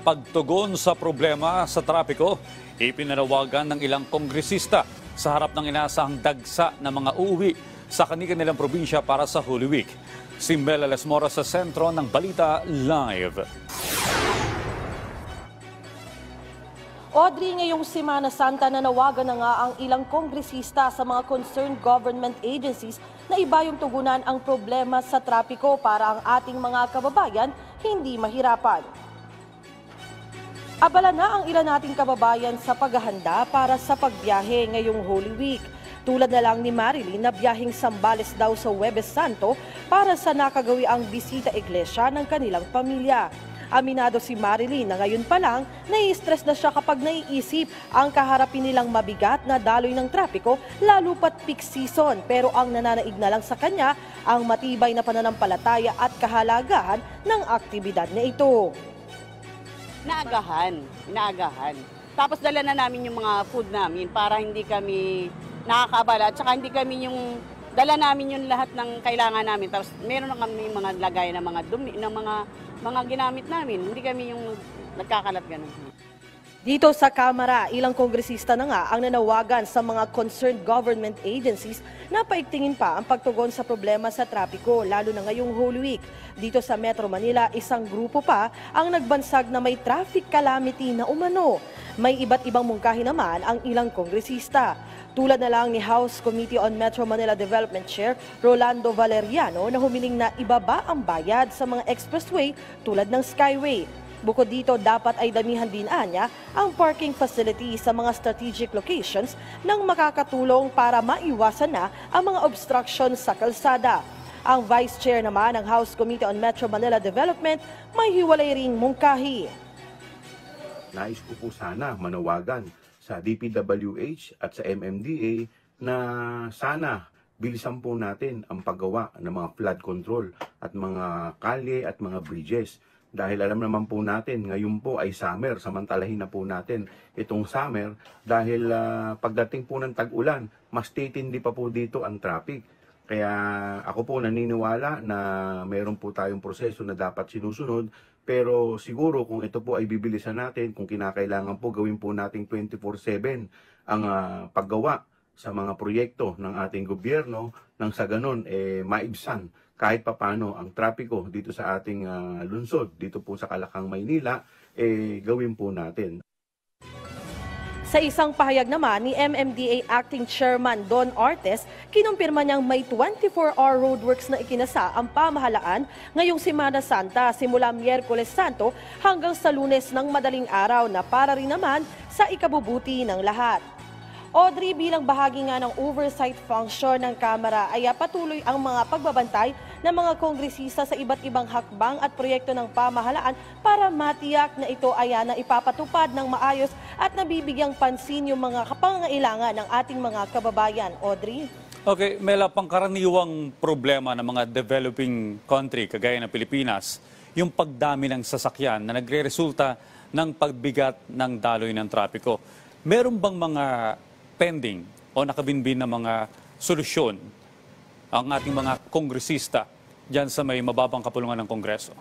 Pagtugon sa problema sa trapiko, ipinanawagan ng ilang kongresista sa harap ng inaasahang dagsa ng mga uwi sa kanilang probinsya para sa Holy Week. Si Mel Lesmora sa sentro ng Balita Live. Audrey, ngayong Semana Santa nanawagan na nga ang ilang kongresista sa mga concerned government agencies na iba yung tugunan ang problema sa trapiko para ang ating mga kababayan hindi mahirapan. Abala na ang ilan nating kababayan sa paghahanda para sa pagbiyahe ngayong Holy Week. Tulad na lang ni Marilyn na biyaheng Sambales daw sa Huwebes Santo para sa nakagawi ang bisita iglesia ng kanilang pamilya. Aminado si Marilyn na ngayon pa lang, nai-stress na siya kapag naiisip ang kaharapin nilang mabigat na daloy ng trapiko lalo pat peak season. Pero ang nananaig na lang sa kanya ang matibay na pananampalataya at kahalagahan ng aktibidad na ito. Inaagahan, inaagahan. Tapos dala na namin yung mga food namin para hindi kami nakakabala at saka hindi kami yung dala namin yung lahat ng kailangan namin. Tapos meron na kami mga lagay ng mga dumi, ng mga mga ginamit namin. Hindi kami yung nagkakalat ganun. Dito sa Kamara, ilang kongresista na nga ang nanawagan sa mga concerned government agencies na paigtingin pa ang pagtugon sa problema sa trapiko, lalo na ngayong Holy Week. Dito sa Metro Manila, isang grupo pa ang nagbansag na may traffic calamity na umano. May iba't ibang mungkahi naman ang ilang kongresista. Tulad na lang ni House Committee on Metro Manila Development Chair Rolando Valeriano na humiling na ibaba ang bayad sa mga expressway tulad ng Skyway. Bukod dito, dapat ay damihan din anya ang parking facility sa mga strategic locations nang makakatulong para maiwasan na ang mga obstruction sa kalsada. Ang Vice Chair naman ng House Committee on Metro Manila Development may hiwalay ring mungkahi. nais ko po sana manawagan sa DPWH at sa MMDA na sana bilisan po natin ang paggawa ng mga flood control at mga kalye at mga bridges. Dahil alam naman po natin, ngayon po ay summer, samantalahin na po natin itong summer dahil ah, pagdating po ng tag-ulan, mas titindi pa po dito ang traffic. Kaya ako po naniniwala na meron po tayong proseso na dapat sinusunod pero siguro kung ito po ay bibilisan natin, kung kinakailangan po gawin po nating 24/7 ang ah, paggawa sa mga proyekto ng ating gobyerno nang sa ganon eh maibsan kahit papano ang trapiko dito sa ating ah, lungsod dito po sa Kalakang Maynila eh gawin po natin. Sa isang pahayag naman ni MMDA Acting Chairman Don Artes, kinumpirma niyang may 24-hour roadworks na ikinasa ang pamahalaan ngayong Semana Santa simula Miyerkules Santo hanggang sa lunes ng madaling araw na para rin naman sa ikabubuti ng lahat. Audrey, bilang bahagi nga ng oversight function ng Kamara, ay ah, patuloy ang mga pagbabantay ng mga kongresista sa iba't ibang hakbang at proyekto ng pamahalaan para matiyak na ito ay ah, na ipapatupad ng maayos at nabibigyang pansin yung mga kapangailangan ng ating mga kababayan. Audrey? Okay, Mela, pangkaraniwang problema ng mga developing country kagaya ng Pilipinas, yung pagdami ng sasakyan na nagre-resulta ng pagbigat ng daloy ng trapiko. Meron bang mga pending o nakabinbin na mga solusyon ang ating mga kongresista dyan sa may mababang kapulungan ng Kongreso?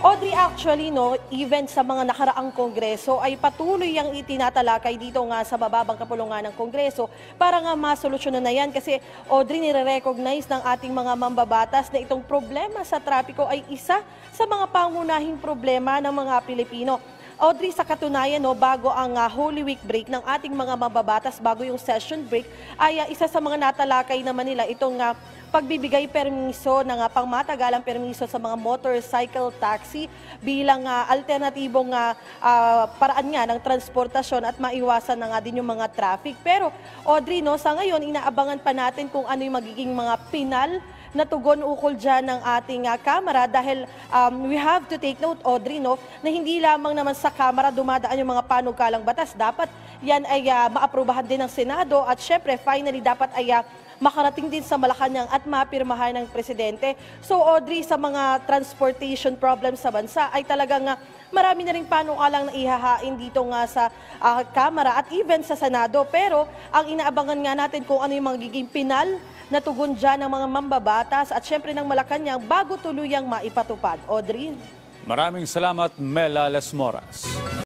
Audrey, actually, no, even sa mga nakaraang kongreso ay patuloy ang itinatalakay dito nga sa bababang kapulungan ng kongreso para nga masolusyonan na yan kasi Audrey, nire-recognize ng ating mga mambabatas na itong problema sa trapiko ay isa sa mga pangunahing problema ng mga Pilipino. Audrey, sa katunayan, no, bago ang ah, Holy Week break ng ating mga mababatas, bago yung session break, ay ah, isa sa mga natalakay naman nila itong ah, pagbibigay permiso ng uh, pangmatagalang permiso sa mga motorcycle taxi bilang ah, alternatibong ah, ah, paraan nga ng transportasyon at maiwasan na nga din yung mga traffic. Pero Audrey, no, sa ngayon, inaabangan pa natin kung ano yung magiging mga pinal na tugon ukol dyan ng ating ah, Kamara dahil um, we have to take note, Audrey, no, na hindi lamang naman sa Kamara dumadaan yung mga panukalang batas. Dapat yan ay ah, maaprubahan din ng Senado at syempre, finally, dapat ay ah, makarating din sa Malacanang at mapirmahan ng Presidente. So Audrey, sa mga transportation problems sa bansa ay talagang nga marami na rin panukalang na ihahain dito nga sa ah, Kamara at even sa Senado. Pero ang inaabangan nga natin kung ano yung magiging pinal na tugon dyan ng mga mambabatas at syempre ng Malacanang bago tuluyang maipatupad. Audrey? Maraming salamat, Mela Lesmoras.